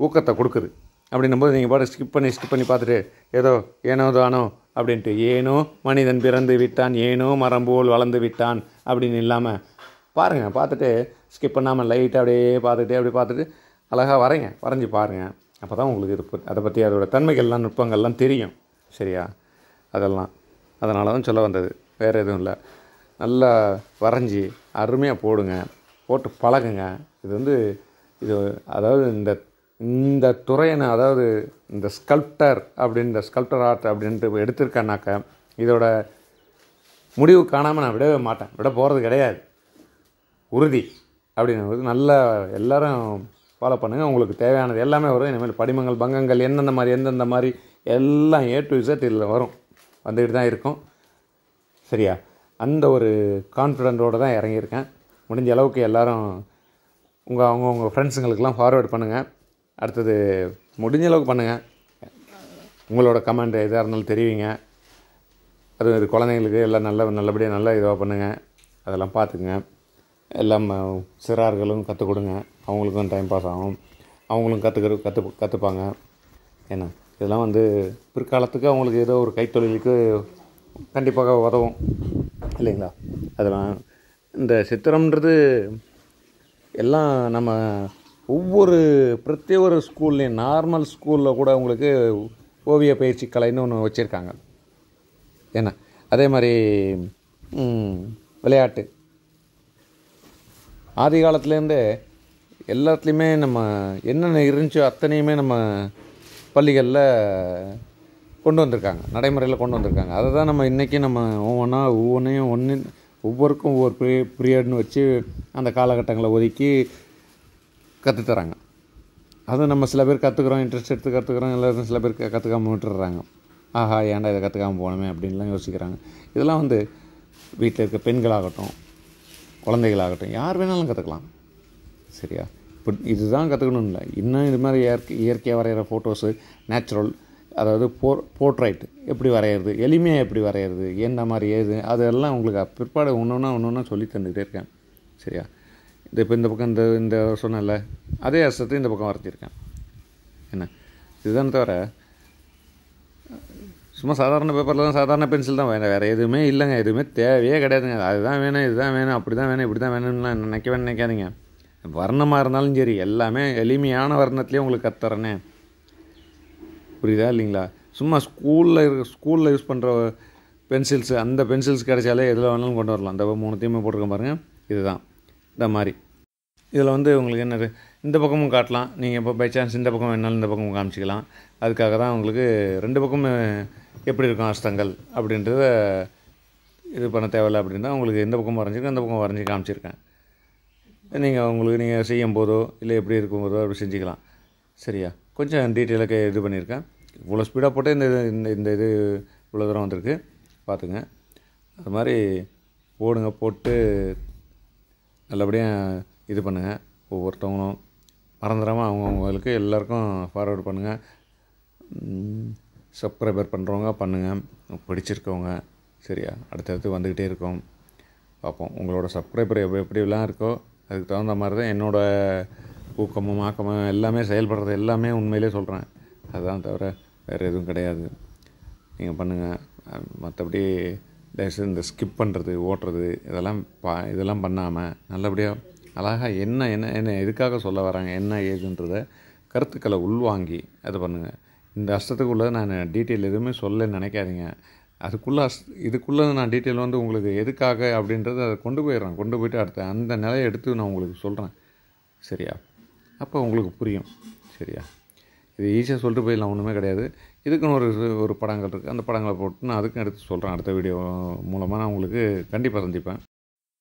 ஊக்கத்தை கொடுக்குது. அப்படின்னும்போது நீங்கள் பாட்டு ஸ்கிப் பண்ணி ஸ்கிப் பண்ணி பார்த்துட்டு ஏதோ ஏனோ தானோ அப்படின்ட்டு ஏனோ மனிதன் பிறந்து விட்டான் ஏனோ மரம் போல் வளர்ந்து விட்டான் அப்படின்னு இல்லாமல் பாருங்கள் பார்த்துட்டு ஸ்கிப் பண்ணாமல் லைட்டாக அப்படியே பார்த்துட்டு அப்படியே பார்த்துட்டு அழகாக வரைங்க வரைஞ்சி பாருங்கள் அப்போ தான் உங்களுக்கு இது அதை பற்றி அதோட தன்மைகள்லாம் நுட்பங்கள்லாம் தெரியும். சரியா? அதெல்லாம். அதனால தான் சொல்ல வந்தது. வேறு எதுவும் இல்லை. நல்லா வரைஞ்சி அருமையாக போடுங்க போட்டு பழகுங்க. இது வந்து இது அதாவது இந்த இந்த துறையின அதாவது இந்த ஸ்கல்ப்டர் அப்படின்ற ஸ்கல்ப்டர் ஆர்ட் அப்படின்ட்டு எடுத்திருக்கேன்னாக்க இதோட முடிவு காணாமல் நான் விடவே மாட்டேன். விட போகிறது கிடையாது. உறுதி அப்படின்னு நல்லா எல்லோரும் ஃபாலோ பண்ணுங்கள் உங்களுக்கு தேவையானது எல்லாமே வரும். இனிமேல் படிமங்கள் பங்கங்கள் எந்தெந்த மாதிரி எந்தெந்த மாதிரி எல்லாம் ஏ டு இசட் இதில் வரும். வந்துக்கிட்டு தான் இருக்கும். சரியா? அந்த ஒரு கான்ஃபிடென்ட்டோடு தான் இறங்கியிருக்கேன். முடிஞ்ச அளவுக்கு எல்லோரும் உங்கள் அவங்க உங்கள் ஃப்ரெண்ட்ஸுங்களுக்கெல்லாம் ஃபார்வேர்ட் பண்ணுங்கள் அடுத்தது முடிஞ்ச அளவுக்கு பண்ணுங்கள் உங்களோட கமெண்ட் எதாக இருந்தாலும் தெரிவிங்க. அது இது குழந்தைங்களுக்கு எல்லாம் நல்ல நல்லபடியாக நல்லா இதுவாக பண்ணுங்கள் அதெல்லாம் பார்த்துக்குங்க எல்லாம் சிறார்களும் கற்றுக் கொடுங்க. அவங்களுக்கும் டைம் பாஸ் ஆகும். அவங்களும் கற்றுக்கிற கற்று கற்றுப்பாங்க ஏன்னா இதெல்லாம் வந்து பிற்காலத்துக்கு அவங்களுக்கு ஏதோ ஒரு கைத்தொழிலுக்கு கண்டிப்பாக உதவும். இல்லைங்களா? அதெல்லாம் இந்த சித்திரம்ன்றது எல்லாம் நம்ம ஒவ்வொரு பிரத்யேக ஒரு ஸ்கூல்லையும் நார்மல் ஸ்கூலில் கூட உங்களுக்கு ஓவிய பயிற்சி கலைன்னு ஒன்று வச்சுருக்காங்க. ஏன்னா அதே மாதிரி விளையாட்டு. ஆதி காலத்துலேருந்தே எல்லாத்துலேயுமே நம்ம என்னென்ன இருந்துச்சோ அத்தனையுமே நம்ம பள்ளிகளில் கொண்டு வந்திருக்காங்க. நடைமுறையில் கொண்டு வந்திருக்காங்க. அதை தான் நம்ம இன்றைக்கி நம்ம ஒவ்வொன்றா ஒவ்வொன்றையும் ஒன்று ஒவ்வொருக்கும் ஒவ்வொரு ப்ரீ பீரியட்னு வச்சு அந்த காலகட்டங்களை ஒதுக்கி கற்றுத்தராங்க அது நம்ம சில பேர் கற்றுக்குறோம் இன்ட்ரெஸ்ட் எடுத்து கற்றுக்குறோம் எல்லாரும் சில பேர் கற்றுக்காம விட்டுடுறாங்க ஆஹா ஏன்டா இதை கற்றுக்காமல் போனோமே அப்படின்லாம் யோசிக்கிறாங்க. இதெல்லாம் வந்து வீட்டில் இருக்க பெண்களாகட்டும் குழந்தைகளாகட்டும் யார் வேணாலும் கற்றுக்கலாம் சரியா? இப்போ இதுதான் கற்றுக்கணும்னு இல்லை இன்னும் இது மாதிரி இயற்கை இயற்கையாக வரைகிற ஃபோட்டோஸு நேச்சுரல் அதாவது போ போர்ட்ரைட் எப்படி வரைகிறது எளிமையாக எப்படி வரைகிறது என்ன மாதிரி ஏது அதெல்லாம் உங்களுக்கு பிற்பாடு ஒன்று ஒன்றா ஒன்று ஒன்றா சொல்லி தந்துக்கிட்டே இருக்கேன். சரியா? இந்த இப்போ இந்த பக்கம் இந்த இந்த சொன்னல அதே அர்த்தத்தை இந்த பக்கம் வரைஞ்சிருக்கேன். என்ன? இதுதானே தவிர சும்மா சாதாரண பேப்பரில் தான் சாதாரண பென்சில் தான் வேணும் வேறு எதுவுமே இல்லைங்க எதுவுமே தேவையே கிடையாதுங்க. அதுதான் வேணும் இதுதான் வேணும் அப்படி தான் வேணும் இப்படி தான் வேணும்லாம் நினைக்கவே நினைக்காதீங்க. வர்ணமாக இருந்தாலும் சரி எல்லாமே எளிமையான வர்ணத்துலேயே உங்களுக்கு கத்துறேனே புரியுதா? இல்லைங்களா? சும்மா ஸ்கூலில் இருக்க ஸ்கூலில் யூஸ் பண்ணுற பென்சில்ஸ் அந்த பென்சில்ஸ் கிடைச்சாலே எதில் வேணாலும் கொண்டு வரலாம். இந்த மூணுத்தையுமே போட்டிருக்கேன் பாருங்கள் இதுதான். இந்த மாதிரி. இதில் வந்து உங்களுக்கு என்னது? இந்த பக்கமும் காட்டலாம். நீங்கள் இப்போ பை சான்ஸ் இந்த பக்கம் வேணாலும் இந்த பக்கமும் காமிச்சிக்கலாம். அதுக்காக தான் உங்களுக்கு ரெண்டு பக்கமும் எப்படி இருக்கும் அஸ்தங்கள் அப்படின்றத இது பண்ண தேவையில்ல அப்படின்னா உங்களுக்கு எந்த பக்கம் வரைஞ்சிருக்கேன் அந்த பக்கம் வரைஞ்சி காமிச்சிருக்கேன். நீங்கள் உங்களுக்கு நீங்கள் செய்யும் போதோ இல்லை எப்படி இருக்கும் போதோ அப்படி செஞ்சுக்கலாம். சரியா? கொஞ்சம் டீட்டெயிலாக இது பண்ணியிருக்கேன். இவ்வளோ ஸ்பீடாக போட்டு இந்த இது- இந்த இந்த இது இவ்வளோ தூரம் வந்திருக்கு. பார்த்துங்க அது மாதிரி போடுங்க போட்டு நல்லபடியாக இது பண்ணுங்கள் ஒவ்வொருத்தவங்களும் மறந்துடாமல் அவங்கவுங்களுக்கு எல்லாருக்கும் ஃபார்வேர்டு பண்ணுங்கள் சப்ஸ்கிரைபர் பண்ணுறவங்க பண்ணுங்கள் பிடிச்சிருக்கவங்க சரியா? அடுத்தடுத்து வந்துக்கிட்டே இருக்கோம். பார்ப்போம். உங்களோட சப்ஸ்கிரைபர் எப்படி எப்படிலாம் இருக்கோ அதுக்கு தகுந்த மாதிரி தான் என்னோடய ஊக்கமும் ஆக்கமும் எல்லாமே செயல்படுறது எல்லாமே உண்மையிலே சொல்கிறேன் அதுதான் தவிர வேறு எதுவும் கிடையாது. நீங்கள் பண்ணுங்கள் மற்றபடி தயவுசெய்து இந்த ஸ்கிப் பண்ணுறது ஓட்டுறது இதெல்லாம் பா இதெல்லாம் பண்ணாமல் நல்லபடியாக அழகாக என்ன என்ன என்ன எதுக்காக சொல்ல வராங்க என்ன ஏதுன்றத கருத்துக்களை உள்வாங்கி அது பண்ணுங்கள் இந்த அஷ்டத்துக்குள்ளே நான் டீட்டெயில் எதுவுமே சொல்ல நினைக்காதீங்க. அதுக்குள்ளே அஸ் இதுக்குள்ளே நான் டீட்டெயில் வந்து உங்களுக்கு எதுக்காக அப்படின்றத அதை கொண்டு போயிடுறேன். கொண்டு போயிட்டு அடுத்த அந்த நிலையை எடுத்து நான் உங்களுக்கு சொல்கிறேன் சரியா? அப்போ உங்களுக்கு புரியும். சரியா? இது ஈஸியாக சொல்லிட்டு போயிடலாம் ஒன்றுமே கிடையாது. இதுக்குன்னு ஒரு ஒரு படங்கள் இருக்குது அந்த படங்களை போட்டு நான் அதுக்கும் எடுத்து சொல்கிறேன் அடுத்த வீடியோ மூலமாக நான் உங்களுக்கு கண்டிப்பாக சந்திப்பேன்.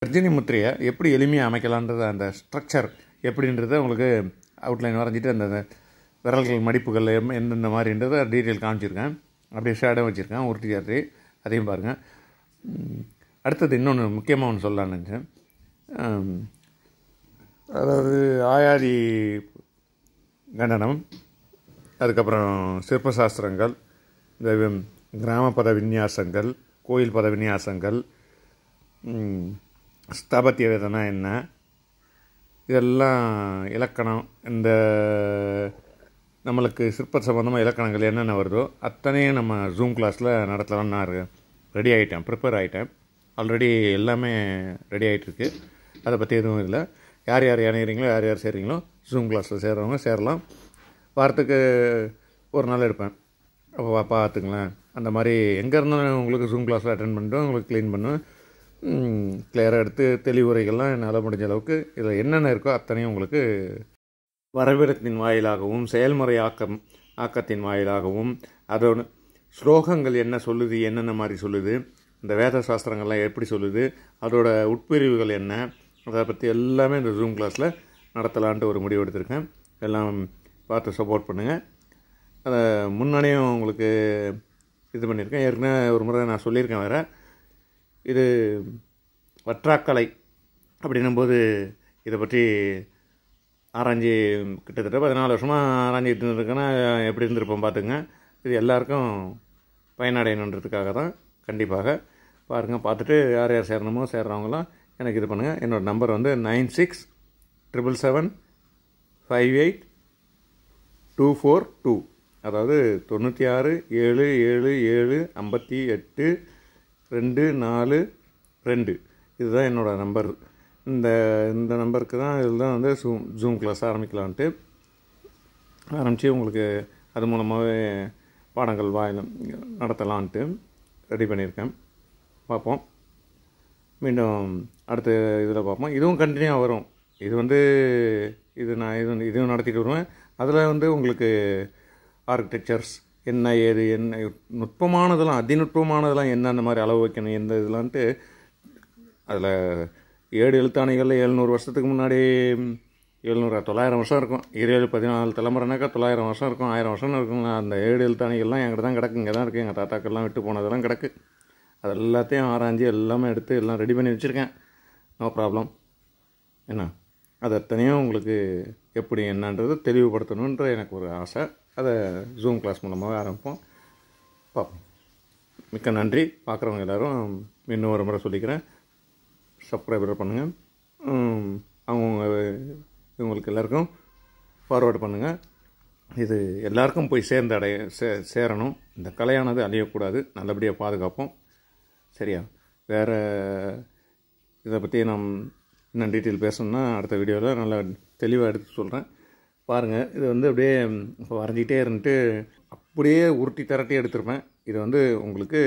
ரஜினி முத்திரையை எப்படி எளிமையாக அமைக்கலான்றது அந்த ஸ்ட்ரக்சர் எப்படின்றத உங்களுக்கு அவுட்லைன் வரைஞ்சிட்டு அந்த விரல்கள் மடிப்புகள் எந்தெந்த மாதிரின்றத டீட்டெயில் காமிச்சிருக்கேன். அப்படியே ஷேடும் வச்சுருக்கேன் உருட்டி சாத்தி அதையும் பாருங்கள் அடுத்தது இன்னொன்று முக்கியமாக ஒன்று சொல்லலான்னு அதாவது ஆயாதி கண்டனம் அதுக்கப்புறம் சிற்பசாஸ்திரங்கள் இந்த கிராமப்பத கிராம பத விநியாசங்கள் கோயில் பத விநியாசங்கள் ஸ்தாபத்திய வேதனா என்ன இதெல்லாம் இலக்கணம் இந்த நம்மளுக்கு சிற்ப சம்பந்தமாக இலக்கணங்கள் என்னென்ன வருதோ அத்தனையும் நம்ம ஜூம் கிளாஸில் நடத்தலாம்னு நான் ரெடி ஆகிட்டேன் ப்ரிப்பேர் ஆகிட்டேன் ஆல்ரெடி எல்லாமே ரெடி ஆகிட்டுருக்கு அதை பற்றி எதுவும் இல்லை. யார் யார் இணையிறீங்களோ யார் யார் சேர்றீங்களோ ஜூம் கிளாஸில் சேர்றவங்க சேரலாம். வாரத்துக்கு ஒரு நாள் எடுப்பேன். அப்போ வா- அந்த மாதிரி எங்கே இருந்தாலும் உங்களுக்கு ஜூம் கிளாஸில் அட்டன் பண்ணிட்டு உங்களுக்கு க்ளீன் பண்ணுவேன். கிளியராக எடுத்து தெளிவுரைகள்லாம் என்னால் முடிஞ்ச அளவுக்கு இதில் என்னென்ன இருக்கோ அத்தனையும் உங்களுக்கு வரவிடத்தின் வாயிலாகவும் செயல்முறை ஆக்கம் ஆக்கத்தின் வாயிலாகவும் அதோட ஸ்லோகங்கள் என்ன சொல்லுது என்னென்ன மாதிரி சொல்லுது இந்த வேத சாஸ்திரங்கள்லாம் எப்படி சொல்லுது அதோட உட்பிரிவுகள் என்ன அதை பற்றி எல்லாமே இந்த ஜூம் கிளாஸில் நடத்தலான்ட்டு ஒரு முடிவு எடுத்திருக்கேன். எல்லாம் பார்த்து சப்போர்ட் பண்ணுங்கள் அதை முன்னாடியும் உங்களுக்கு இது பண்ணியிருக்கேன் ஏற்கனவே ஒரு முறை நான் சொல்லியிருக்கேன் வேறு. இது வற்றாக்கலை அப்படின்னும்போது இதை பற்றி ஆராய்ஞ்சி கிட்டத்தட்ட பதினாலு வருஷமாக ஆராய்ஞ்சிட்டு இருக்கேன்னா எப்படி இருந்திருப்போம் பார்த்துங்க. இது எல்லாருக்கும் பயனடையணுன்றதுக்காக தான் கண்டிப்பாக. பாருங்கள் பார்த்துட்டு யார் யார் சேரணுமோ சேர்கிறவங்களாம் எனக்கு இது பண்ணுங்கள் என்னோடய நம்பர் வந்து nine six triple seven five eight two four two அதாவது தொண்ணூற்றி ஆறு ஏழு ஏழு ஏழு ஐம்பத்தி எட்டு ரெண்டு நாலு ரெண்டு. இதுதான் என்னோடய நம்பர் இந்த இந்த நம்பருக்கு தான் இதில் தான் வந்து ஜூம் ஜூம் கிளாஸ் ஆரம்பிக்கலான்ட்டு ஆரம்பித்து உங்களுக்கு அது மூலமாகவே பாடங்கள் வாயில் நடத்தலான்ட்டு ரெடி பண்ணியிருக்கேன். பார்ப்போம். மீண்டும் அடுத்த இதில் பார்ப்போம். இதுவும் கண்டினியூவாக வரும். இது வந்து இது நான் இது வந்து இதுவும் நடத்திட்டு வருவேன். அதில் வந்து உங்களுக்கு ஆர்கிடெக்சர்ஸ் என்ன ஏது என்ன நுட்பமானதெல்லாம் அதிநுட்பமானதெல்லாம் என்னென்ன மாதிரி அளவு வைக்கணும் எந்த இதெல்லாம்ட்டு அதில் ஏழு எழுத்தாணிகளில் எழுநூறு வருஷத்துக்கு முன்னாடி எழுநூறு தொள்ளாயிரம் வருஷம் இருக்கும். இருபது பதினாலு தலைமுறைனாக்கா தொள்ளாயிரம் வருஷம் இருக்கும் ஆயிரம் வருஷம் இருக்கும் அந்த ஏழு எழுத்தாணிகள்லாம் என்கிட்ட தான் கிடக்கு இங்கே தான் இருக்குது எங்கள் தாத்தாக்கெல்லாம் விட்டு போனதெல்லாம் கிடக்கு. அது எல்லாத்தையும் ஆராய்ஞ்சு எல்லாமே எடுத்து எல்லாம் ரெடி பண்ணி வச்சுருக்கேன். நோ ப்ராப்ளம் என்ன? அது அத்தனையும் உங்களுக்கு எப்படி என்னன்றது தெளிவுபடுத்தணுன்ற எனக்கு ஒரு ஆசை. அதை ஜூம் கிளாஸ் மூலமாக ஆரம்பிப்போம். பார்ப்போம். மிக்க நன்றி. பார்க்குறவங்க எல்லோரும் இன்னும் ஒரு முறை சொல்லிக்கிறேன். சப்ஸ்கிரைபர் பண்ணுங்கள் அவங்க இவங்களுக்கு எல்லாருக்கும் ஃபார்வேர்டு பண்ணுங்கள் இது எல்லாருக்கும் போய் சேர்ந்து அடைய சே சேரணும். இந்த கலையானது அழியக்கூடாது. நல்லபடியாக பாதுகாப்போம். சரியா? வேறு இதை பற்றி நாம் இன்னும் டீட்டெயில் பேசணும்னா அடுத்த வீடியோவில் நல்லா தெளிவாக எடுத்து சொல்கிறேன் பாருங்கள் இது வந்து அப்படியே இப்போ வரைஞ்சிக்கிட்டே இருந்துட்டு அப்படியே உருட்டி திரட்டி எடுத்திருப்பேன். இது வந்து உங்களுக்கு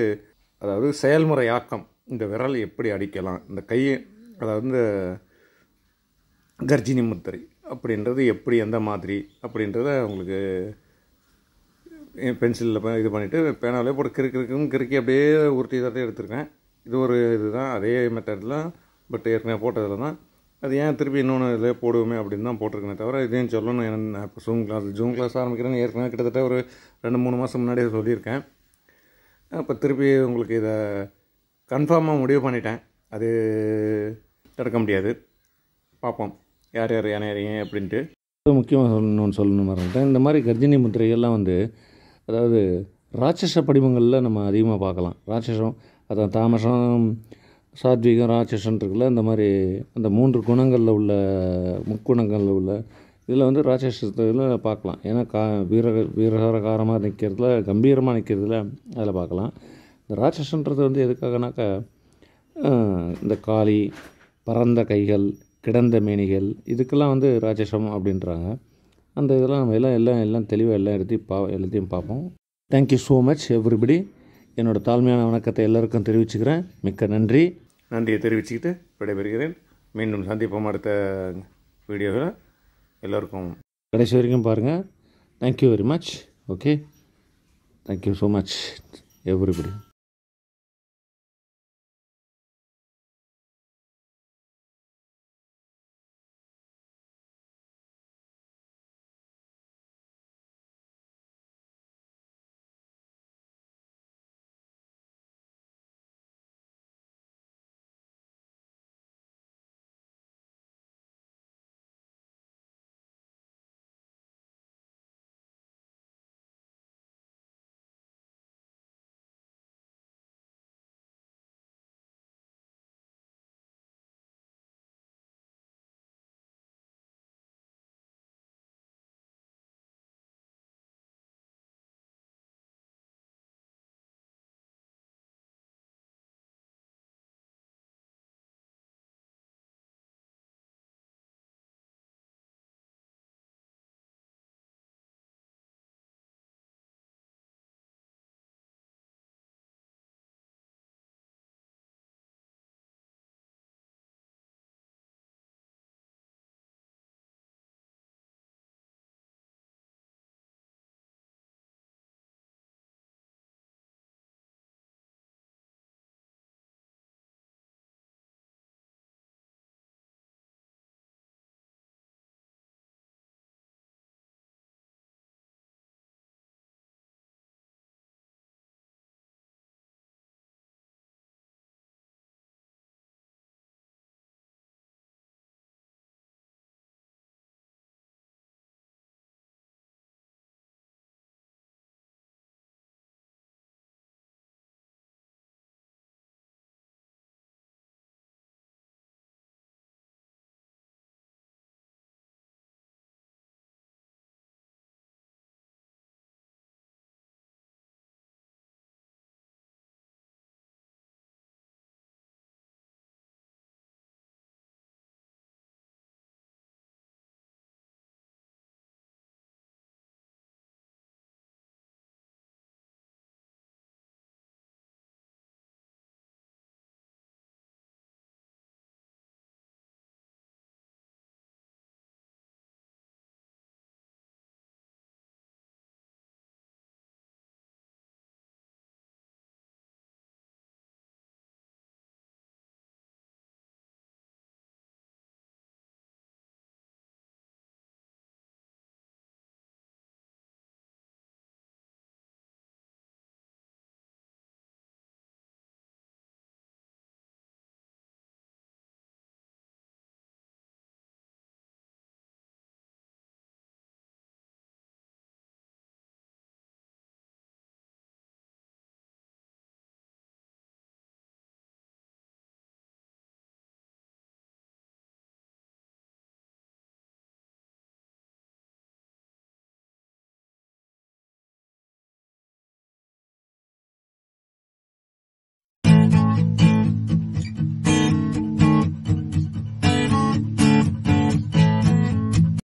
அதாவது செயல்முறை ஆக்கம் இந்த விரல் எப்படி அடிக்கலாம் இந்த கையை அதாவது இந்த கர்ஜினி முத்திரை அப்படின்றது எப்படி எந்த மாதிரி அப்படின்றத உங்களுக்கு பென்சிலில் இது பண்ணிவிட்டு பேனாலே போட்டு கிறுக்கு கிறுக்குன்னு கிறுக்கி அப்படியே உருட்டி தான் எடுத்திருக்கேன். இது ஒரு இதுதான் அதே மெத்தடில் பட் ஏற்கனவே போட்டதில் தான். அது ஏன் திருப்பி இன்னொன்று இதில் போடுவோமே அப்படின்னு தான் போட்டிருக்கேனே தவிர இதையும் சொல்லணும். என்ன இப்போ ஜூம் கிளாஸ் ஜூம் கிளாஸ் ஆரம்பிக்கிறேன்னு ஏற்கனவே கிட்டத்தட்ட ஒரு ரெண்டு மூணு மாதம் முன்னாடியே சொல்லியிருக்கேன். இப்போ திருப்பி உங்களுக்கு இதை கன்ஃபார்மாக முடிவு பண்ணிட்டேன். அது தடுக்க முடியாது. பார்ப்போம் யார் யார் யானையறீங்க அப்படின்ட்டு. முக்கியமாக சொல்லணும்னு சொல்லணும் மறந்துட்டேன். இந்த மாதிரி கர்ஜினி முத்திரைகள்லாம் வந்து அதாவது ராட்சச படிமங்களில் நம்ம அதிகமாக பார்க்கலாம். ராட்சசம் அதான் தாமசம் சாத்விகம் ராட்சசன் இருக்குல்ல இந்த மாதிரி அந்த மூன்று குணங்களில் உள்ள முக்குணங்களில் உள்ள இதில் வந்து ராட்சசத்தில் பார்க்கலாம். ஏன்னா கா வீர வீரகாரமாக நிற்கிறதுல கம்பீரமாக நிற்கிறதுல அதில் பார்க்கலாம். இந்த ராட்சசன்றது வந்து எதுக்காகனாக்கா இந்த காளி பரந்த கைகள் கிடந்த மேனிகள் இதுக்கெல்லாம் வந்து ராட்சசம் அப்படின்றாங்க. அந்த இதெல்லாம் நம்ம எல்லாம் எல்லாம் எல்லாம் தெளிவாக எல்லாம் எடுத்து பா எல்லாத்தையும் பார்ப்போம். தேங்க்யூ ஸோ மச் எவ்ரிபடி என்னோடய தாழ்மையான வணக்கத்தை எல்லாருக்கும் தெரிவிச்சுக்கிறேன். மிக்க நன்றி. நன்றியை தெரிவிச்சுக்கிட்டு விடைபெறுகிறேன். மீண்டும் சந்திப்போம் அடுத்த வீடியோவில். எல்லோருக்கும் கடைசி வரைக்கும் பாருங்கள் thank you very much okay thank you so much everybody